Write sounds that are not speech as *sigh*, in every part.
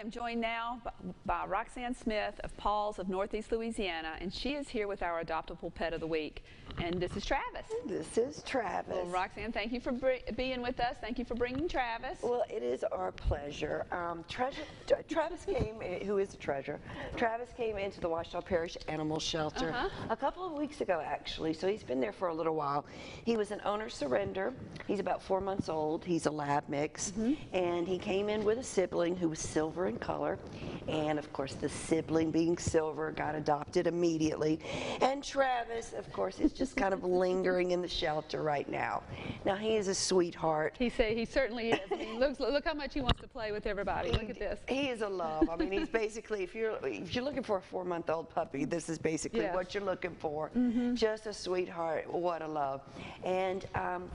am joined now by Roxanne Smith of Paws of Northeast Louisiana, and she is here with our adoptable pet of the week. And this is Travis. This is Travis. Well, Roxanne, thank you for br- being with us. Thank you for bringing Travis. Well, it is our pleasure. Um, treasure, Tra- Travis came, eh, who is a treasure. Travis came into the Ouachita Parish Animal Shelter Uh-huh. a couple of weeks ago, actually. So he's been there for a little while. He was an owner surrender. He's about four months old. He's a lab mix, and he came in with a sibling who was silver in color, and of course, the sibling being silver got adopted immediately. And Travis, of course, is just kind of *laughs* lingering in the shelter right now. Now he is a sweetheart. He say he certainly is. I mean, look, look how much he wants to play with everybody. Look at this. He is a love. I mean, he's basically if you're if you're looking for a four month old puppy, this is basically Yes. what you're looking for. Mm-hmm. Just a sweetheart. What a love. And um,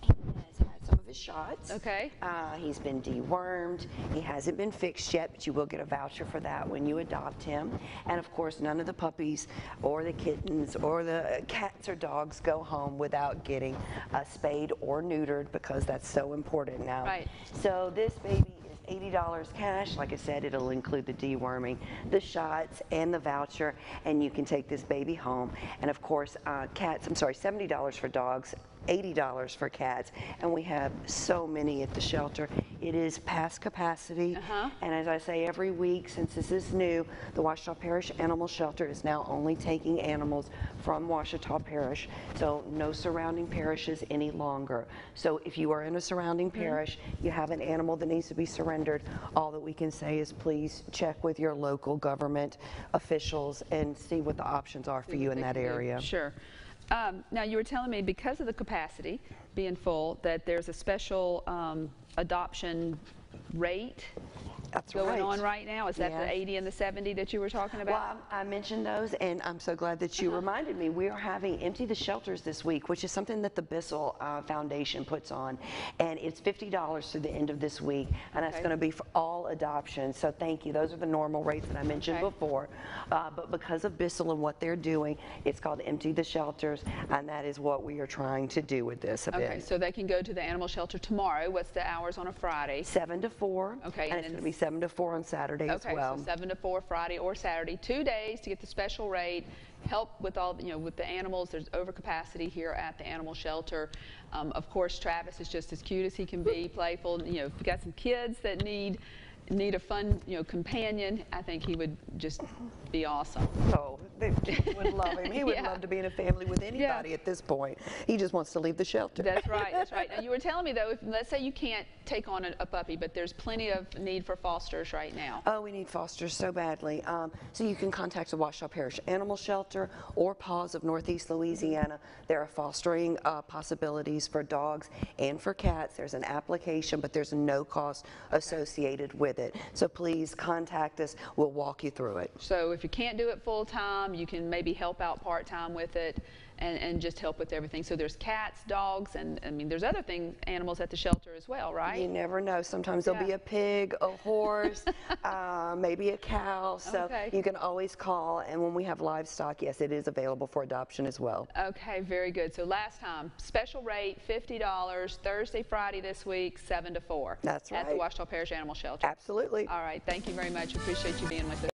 he has had some of his shots. Okay. Uh, he's been dewormed. He hasn't been fixed yet, but you will get a voucher for that when you adopt him. And of course, none of the puppies or the kittens or the cats or dogs go home without getting uh, spayed or neutered because that's so important now. Right. So this baby is $80 cash. Like I said, it'll include the deworming, the shots, and the voucher, and you can take this baby home. And of course, uh, cats, I'm sorry, $70 for dogs, $80 for cats, and we have so many at the shelter. It is past capacity, Uh-huh. and as I say every week, since this is new, the Ouachita Parish Animal Shelter is now only taking animals from Ouachita Parish, so no surrounding parishes any longer. So if you are in a surrounding parish, you have an animal that needs to be surrendered, all that we can say is please check with your local government officials and see what the options are for you in that area. Sure. Um, now, you were telling me because of the capacity being full, that there's a special um, adoption rate That's going right. on right now. Is that Yes. the 80 and the 70 that you were talking about? Well, I I mentioned those, and I'm so glad that Uh-huh. you reminded me. We are having Empty the Shelters this week, which is something that the Bissell uh, Foundation puts on, and it's $50 through the end of this week, and that's Okay. going to be for all adoptions. So thank you. Those are the normal rates that I mentioned Okay. before, uh, but because of Bissell and what they're doing, it's called Empty the Shelters, and that is what we are trying to do with this a okay, bit. so they can go to the animal shelter tomorrow. What's the hours on a Friday? Seven to four. Okay, and and it's going to be seven to four on Saturday as Okay, well. so seven to four Friday or Saturday, two days to get the special rate. Help with all you know with the animals. There's overcapacity here at the animal shelter. Um, of course, Travis is just as cute as he can be, playful. You know, if got some kids that need need a fun you know companion, I think he would just be awesome. Oh, they *laughs* would love him. He would Yeah. love to be in a family with anybody at this point. He just wants to leave the shelter. That's right. That's right. *laughs* Now you were telling me though, if let's say you can't take on a, a puppy, but there's plenty of need for fosters right now. Oh, we need fosters so badly. Um, so you can contact the Ouachita Parish Animal Shelter or Paws of Northeast Louisiana. There are fostering uh, possibilities for dogs and for cats. There's an application, but there's no cost associated with it. So please contact us. We'll walk you through it. So if you can't do it full time, you can maybe help out part time with it and, and just help with everything. So there's cats, dogs, and I mean, there's other things, animals at the shelter as well, right? You never know. Sometimes there'll be a pig, a horse, *laughs* uh, maybe a cow. So Okay. you can always call. And when we have livestock, yes, it is available for adoption as well. Okay, very good. So last time, special rate, $50, Thursday, Friday this week, 7 to 4. That's right. At the right. Parish Animal Shelter. Absolutely. All right, thank you very much. Appreciate you being with us.